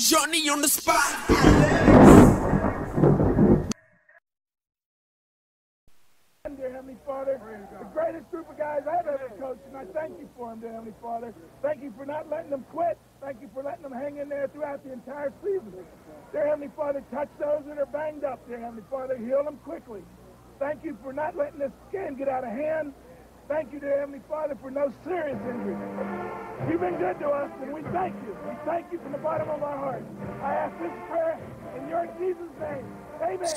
Johnny on the spot. Dear Heavenly Father, the greatest group of guys I've ever coached, and I thank you for them, dear Heavenly Father. Thank you for not letting them quit. Thank you for letting them hang in there throughout the entire season. Dear Heavenly Father, touch those that are banged up, dear Heavenly Father. Heal them quickly. Thank you for not letting this game get out of hand. Thank you, dear Heavenly Father, for no serious injuries. You've been good to us, and we thank you. We thank you from the bottom of our hearts. I ask this prayer in your Jesus' name. Amen.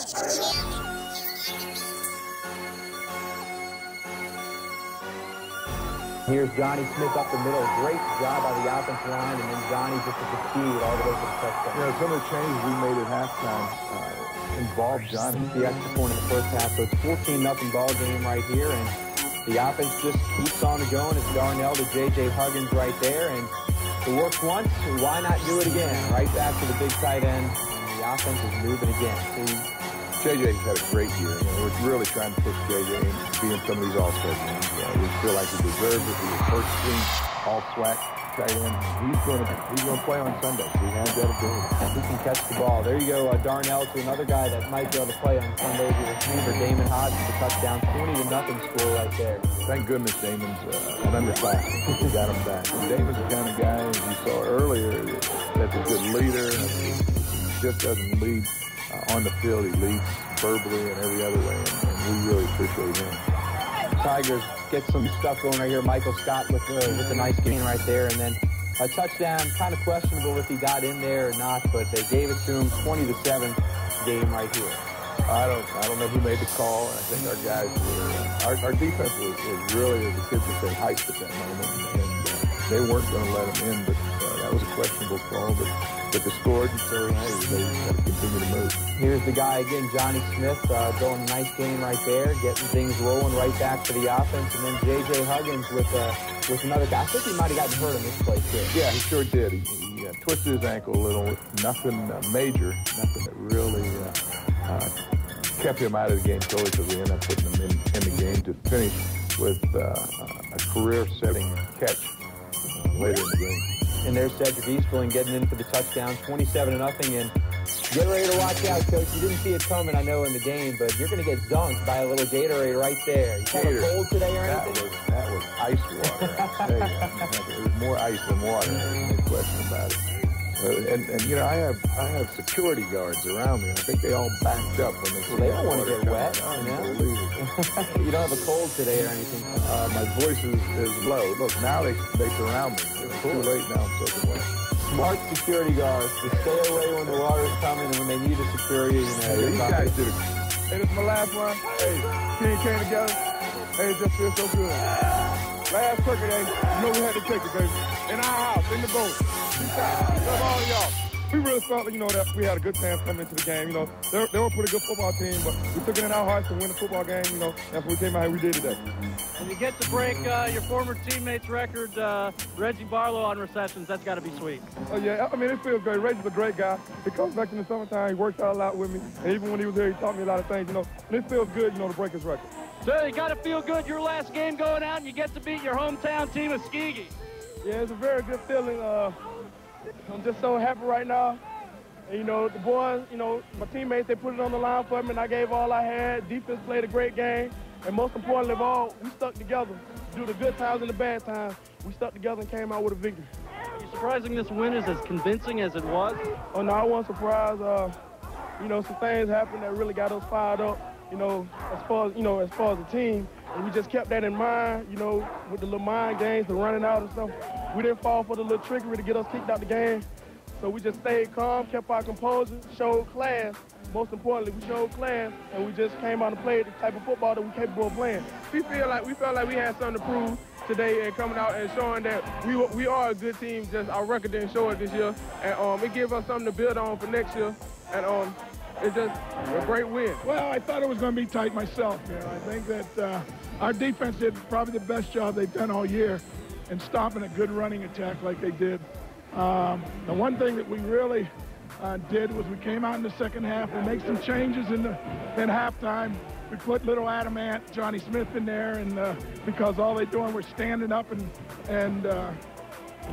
Here's Johnny Smith up the middle. Great job by the offensive line, and then Johnny just at the speed all the way to the touchdown. You know, some of the changes we made at halftime uh, involved Johnny. The extra point in the first half, so it's 14 nothing ball game right here, and the offense just keeps on going. It's Darnell to J.J. Huggins right there, and it worked once, why not do it again? Right back to the big tight end, and the offense is moving again. See, JJ had a great year. You know, we're really trying to push JJ in to be in some of these All-Star games. Uh, we feel like he deserves it. He's a first team All-SWAC tight end. He's going to he's going to play on Sunday. He has that ability. He can catch the ball. There you go, uh, Darnell to another guy that might be able to play on Sunday. The receiver Damon Hodges, the touchdown, 20 to nothing score right there. Thank goodness Damon's uh, an underclassman. we got him back. And Damon's the kind of guy, as you saw earlier, that's a good leader. Just doesn't lead uh, on the field. He leads verbally and every other way, and, and we really appreciate him. Tigers get some stuff going right here. Michael Scott with the, with a nice gain right there, and then a touchdown. Kind of questionable if he got in there or not, but they gave it to him. 20 to seven game right here. I don't, I don't know who made the call. I think our guys were, our, our defense was, was really, as the kids would say, hyped at that moment, and uh, they weren't going to let him in, but was a questionable call. But but and so hey, they got to continue to move. Here's the guy again, Johnny Smith, uh, going a nice game right there, getting things rolling right back to the offense, and then J.J. Huggins with uh, with another guy. I think he might have gotten hurt in this play too. Yeah, he sure did. He, he uh, twisted his ankle a little. Nothing uh, major, nothing that really uh, uh, kept him out of the game totally because we ended up putting him in, in the game to finish with uh, a career-setting catch uh, later in the game. And there's Cedric Easterling getting in for the touchdown, 27 to nothing. And get ready to watch out, coach. You didn't see it coming, I know, in the game, but you're going to get dunked by a little Gatorade right there. You had a cold today or anything? That was, that was ice water. it was more ice than water. No question about it. And, and, you know, I have I have security guards around me. I think they all backed up when they. Well, they don't want to get wet. Oh, You, you don't have a cold today or anything. Uh, my voice is, is low. Look, now they they surround me. It's too late now. I'm soaking. Smart security guards to stay away when the water's coming and when they need a security. You know, hey, these guys did it. Hey, this is my last one. Hey, team came together. Hey, it just feels so good. Last turkey day, eh? you know we had to take it, baby. In our house, in the boat. Love all y'all. We really felt, you know, that we had a good chance coming into the game. You know, they, they were a pretty good football team, but we took it in our hearts to win the football game. You know, that's what we came out here we did today. And you get to break uh, your former teammate's record, uh, Reggie Barlow on receptions. That's got to be sweet. Oh, yeah. I mean, it feels great. Reggie's a great guy. He comes back in the summertime. He works out a lot with me. And even when he was here, he taught me a lot of things, you know. And it feels good, you know, to break his record. So you got to feel good your last game going out and you get to beat your hometown team of Skegee. Yeah, it's a very good feeling. Uh, I'm just so happy right now. And, you know, the boys, you know, my teammates, they put it on the line for me, and I gave all I had. Defense played a great game. And most importantly of all, we stuck together. Through the good times and the bad times, we stuck together and came out with a victory. Are surprising this win is as convincing as it was? Oh, no, I wasn't surprised. Uh, you know, some things happened that really got us fired up, you know, as far as, you know, as far as the team. And we just kept that in mind, you know, with the little mind games, the running out and stuff. We didn't fall for the little trickery to get us kicked out of the game. So we just stayed calm, kept our composure, showed class. Most importantly, we showed class, and we just came out and played the type of football that we're capable of playing. We feel like we felt like we had something to prove today and coming out and showing that we we are a good team. Just our record didn't show it this year, and um, it gives us something to build on for next year. And um, it's a great win. Well, I thought it was going to be tight myself. I think that uh, our defense did probably the best job they've done all year in stopping a good running attack like they did. Um, the one thing that we really uh, did was we came out in the second half. We made some changes in the in halftime. We put little Adamant, Johnny Smith in there, and uh, because all they're doing was standing up and and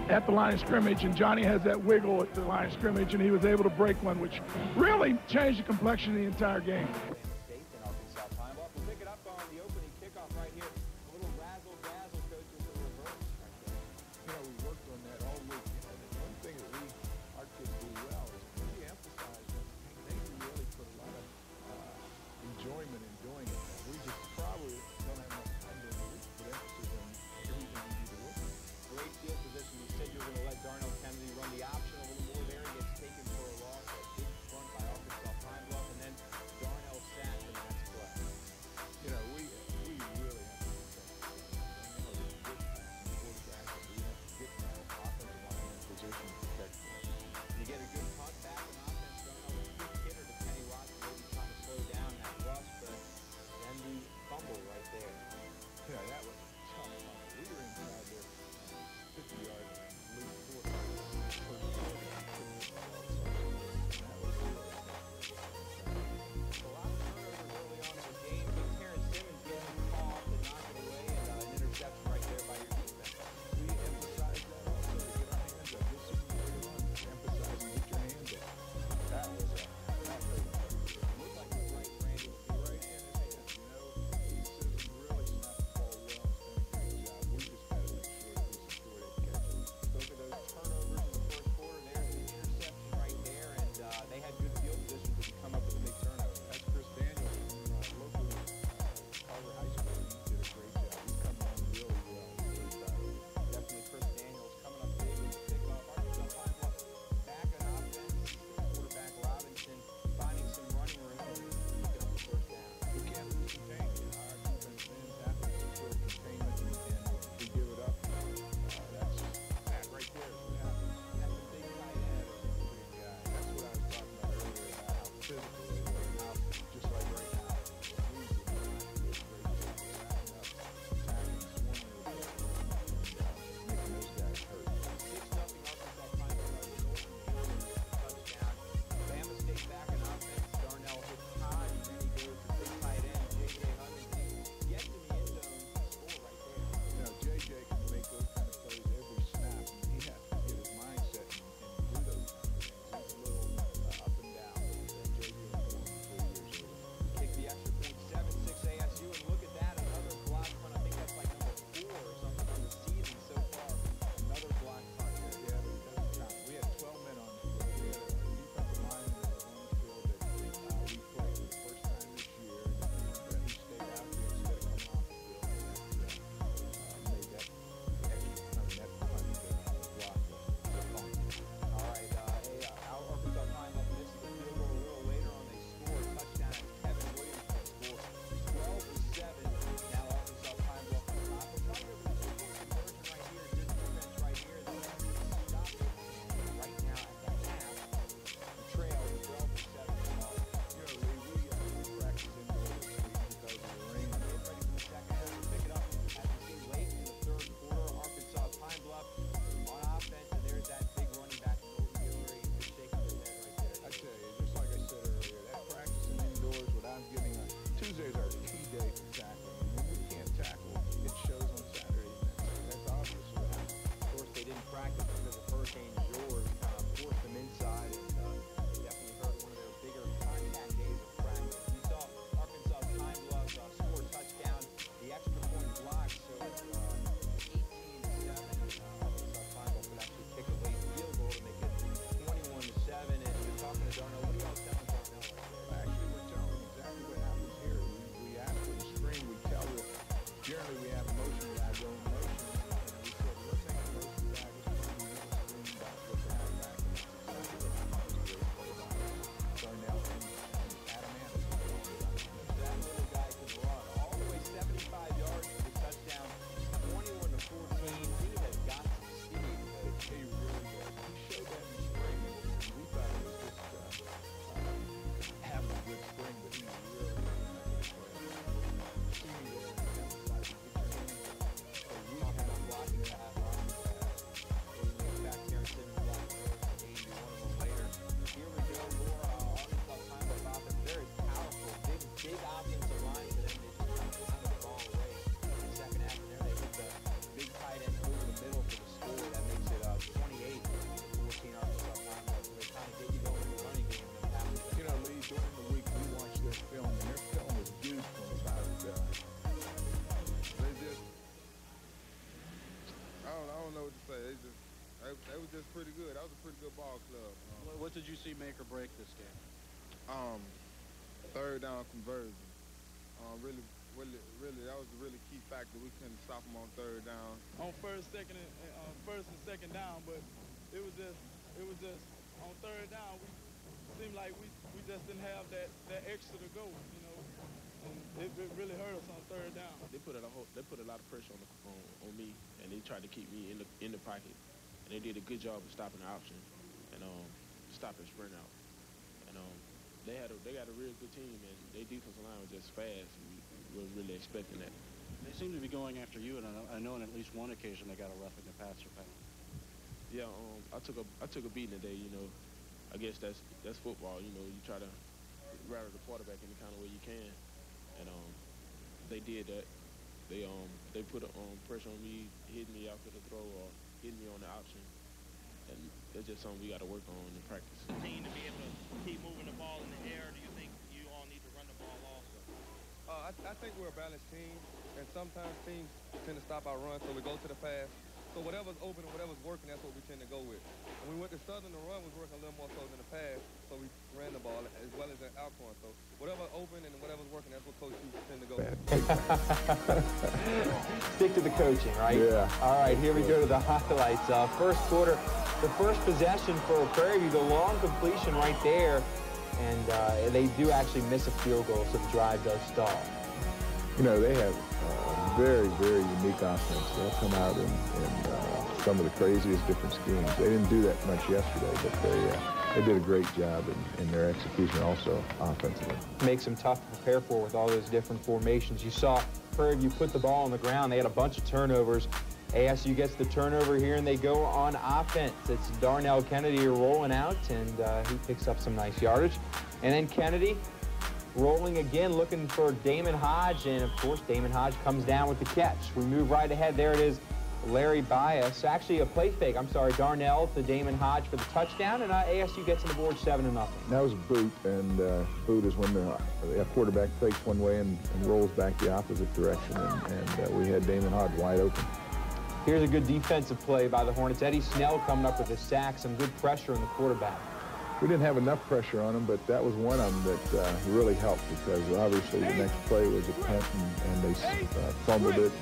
at the line of scrimmage, and Johnny has that wiggle at the line of scrimmage, and he was able to break one, which really changed the complexion of the entire game. Did you see make or break this game? Um, third down conversion. Um, really, really, really, that was the really key factor. We couldn't stop them on third down. On first, second, and uh, first and second down, but it was just, it was just on third down. We seemed like we, we just didn't have that that extra to go, you know. And it, it really hurt us on third down. They put a whole, they put a lot of pressure on, the, on on me, and they tried to keep me in the in the pocket. And they did a good job of stopping the option and um, stopping sprint out. And um, they had a, they got a real good team, and their defensive line was just fast. We, we were really expecting that. They seem to be going after you, and I know, I know on at least one occasion they got a roughing the passer penalty. Yeah, um, I took a I took a beating today. You know, I guess that's that's football. You know, you try to rattle the quarterback any kind of way you can, and um, they did that. They um they put a, um, pressure on me, hitting me after the throw, or hitting me on the option, and it's just something we got to work on in practice. The team to be able to keep moving the ball in the air. Do you think you all need to run the ball also? Uh, I, I think we're a balanced team, and sometimes teams tend to stop our run, so we go to the pass. So whatever's open and whatever's working, that's what we tend to go with. When we went Southern, the run was working a little more so than the pass, so we ran the ball as well as the Alcorn. So whatever open and whatever's working, that's what Coach Hughes tend to go. Stick to the coaching, right? Yeah. All right, here we go to the highlights. Uh, first quarter, the first possession for Prairie View, the long completion right there. And uh, they do actually miss a field goal, so the drive does stall. You know, they have uh, very, very unique offense. They'll come out and, in uh, some of the craziest different schemes. They didn't do that much yesterday, but they, uh, they did a great job in, in their execution also offensively. Makes them tough to prepare for with all those different formations. You saw Prairie View put the ball on the ground. They had a bunch of turnovers. ASU gets the turnover here, and they go on offense. It's Darnell Kennedy rolling out, and uh, he picks up some nice yardage. And then Kennedy rolling again, looking for Damon Hodge, and of course, Damon Hodge comes down with the catch. We move right ahead. There it is, Larry Bias. Actually, a play fake. I'm sorry, Darnell to Damon Hodge for the touchdown, and uh, ASU gets on the board 7 to nothing. That was a boot, and uh, boot is when the, the quarterback fakes one way and, and rolls back the opposite direction, and, and uh, we had Damon Hodge wide open. Here's a good defensive play by the Hornets. Eddie Snell coming up with a sack, some good pressure on the quarterback. We didn't have enough pressure on him, but that was one of them that uh, really helped because obviously the next play was a punt, and, and they uh, fumbled it,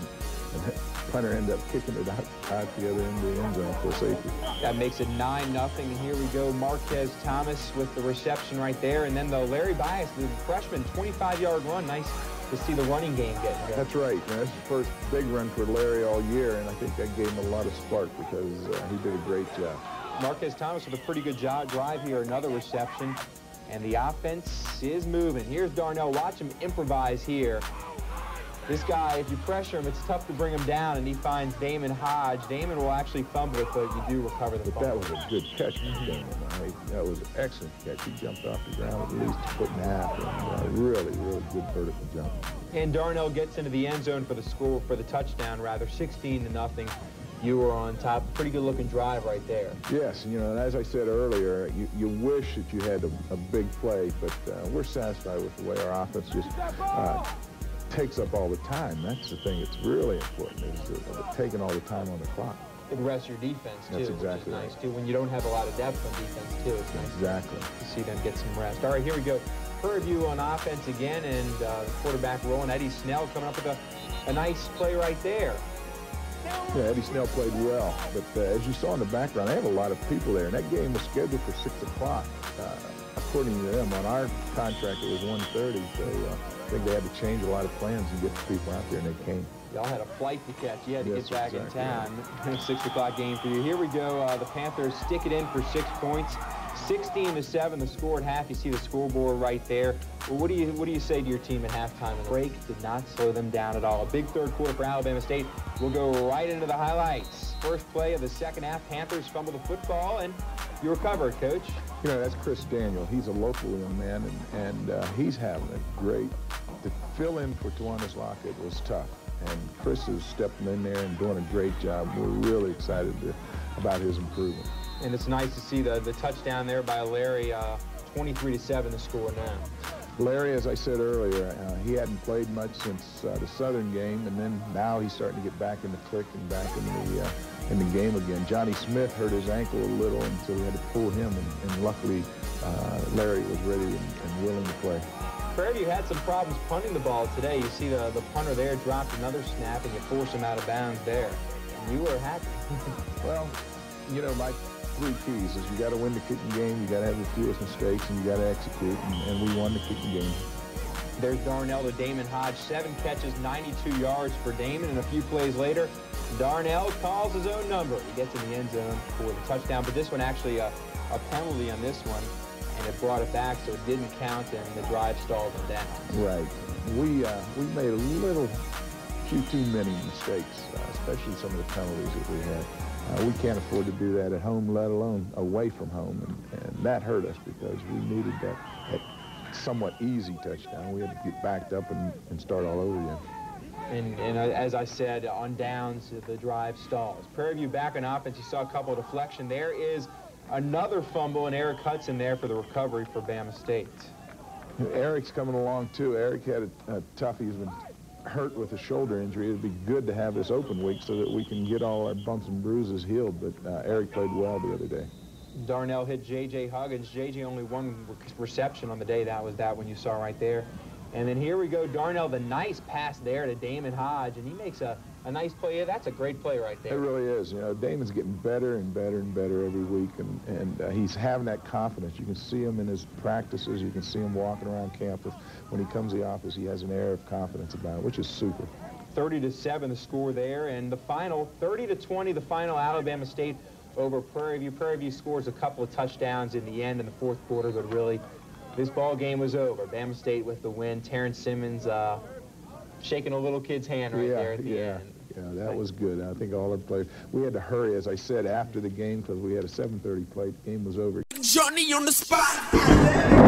punter ended up kicking it out, out the other end of the end zone for safety. That makes it 9 nothing. And here we go, Marquez Thomas with the reception right there. And then the Larry Bias, the freshman, 25-yard run. Nice to see the running game getting going. That's right. You know, that's the first big run for Larry all year, and I think that gave him a lot of spark because uh, he did a great job. Marquez Thomas with a pretty good job drive here, another reception. And the offense is moving. Here's Darnell. Watch him improvise here. This guy, if you pressure him, it's tough to bring him down, and he finds Damon Hodge. Damon will actually fumble it, but you do recover the But that was a good catch from Damon. Right? That was an excellent catch. He jumped off the ground at least a foot and a half, and uh, really, really good vertical jump. And Darnell gets into the end zone for the score, for the touchdown, rather, 16 to nothing. You were on top. Pretty good looking drive right there. Yes, you know, and as I said earlier, you, you wish that you had a, a big play, but uh, we're satisfied with the way our offense just uh, takes up all the time. That's the thing that's really important, is taking all the time on the clock. It rests your defense, too, That's which exactly is nice, right. too. When you don't have a lot of depth on defense, too, it's nice Exactly. to see them get some rest. All right, here we go. Prairie View on offense again, and uh, quarterback rolling. Eddie Snell coming up with a, a nice play right there. Yeah, Eddie Snell played well, but uh, as you saw in the background, they have a lot of people there, and that game was scheduled for 6 o'clock. Uh, according to them, on our contract, it was 1.30, so uh, I think they had to change a lot of plans and get the people out there, and they came. Y'all had a flight to catch. You had to Yes, get back exactly. in town. Six o'clock game for you. Here we go. Uh, the Panthers stick it in for six points. 16 to 7 the score at half. You see the scoreboard right there. Well, what do you what do you say to your team at halftime? The break did not slow them down at all. A big third quarter for Alabama State. We'll go right into the highlights. First play of the second half. Panthers fumble the football, and you recover Coach. You know, that's Chris Daniel. He's a local young man, and, and uh, he's having a great. To fill in for Tawanis Lockett was tough, and Chris is stepping in there and doing a great job. We're really excited to, about his improvement. And it's nice to see the, the touchdown there by Larry. Uh, 23 to 7 the score now. Larry, as I said earlier, uh, he hadn't played much since uh, the Southern game, and then now he's starting to get back in the click and back in the uh, in the game again. Johnny Smith hurt his ankle a little, and so we had to pull him, and, and luckily uh, Larry was ready and, and willing to play. Prairie View had some problems punting the ball today. You see the, the punter there dropped another snap, and you force him out of bounds there. And you were happy. well, you know, my three keys is you got to win the kicking game, you got to have the fewest mistakes, and you got to execute, and, and we won the kicking game. There's Darnell to Damon Hodge. Seven catches, 92 yards for Damon, and a few plays later, Darnell calls his own number. He gets in the end zone for the touchdown, but this one actually a, a penalty on this one and it brought it back, so it didn't count, and the drive stalled them down. Right. We uh, we made a little, few too many mistakes, uh, especially some of the penalties that we had. Uh, we can't afford to do that at home, let alone away from home, and, and that hurt us because we needed that, that somewhat easy touchdown. We had to get backed up and, and start all over again. And, and, uh, as I said, on downs, the drive stalls. Prairie View back on offense, you saw a couple of deflection. There is Another fumble, and Eric Hudson there for the recovery for Bama State. Eric's coming along, too. Eric had a, a tough, he's been hurt with a shoulder injury. It'd be good to have this open week so that we can get all our bumps and bruises healed, but uh, Eric played well the other day. Darnell hit J.J. Huggins. J.J. only one reception on the day. That was that one you saw right there. And then here we go, Darnell, the nice pass there to Damon Hodge, and he makes a a nice play. That's a great play right there. It really is. You know, Damon's getting better and better and better every week, and, and uh, he's having that confidence. You can see him in his practices. You can see him walking around campus. When he comes to the office, he has an air of confidence about it, which is super. 30 to 7 the score there, and the final 30 to 20 the final Alabama State over Prairie View. Prairie View scores a couple of touchdowns in the end in the fourth quarter, but really this ball game was over. Bama State with the win. Terrence Simmons uh, shaking a little kid's hand right yeah, there at the yeah. end. Yeah, that was good. I think all our players. We had to hurry, as I said, after the game because we had a 7:30 play. The game was over. Johnny on the spot.